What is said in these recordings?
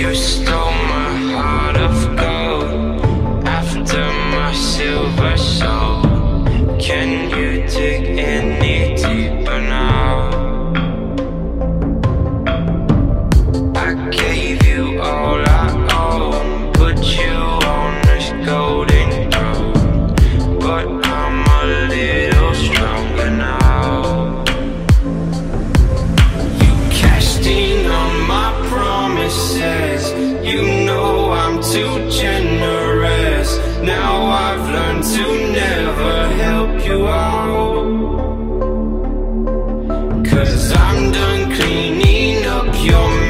You stole my heart of gold After my silver soul Can you too generous. Now I've learned to never help you out. Cause I'm done cleaning up your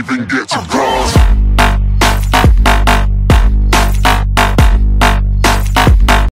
even get to oh. bronze.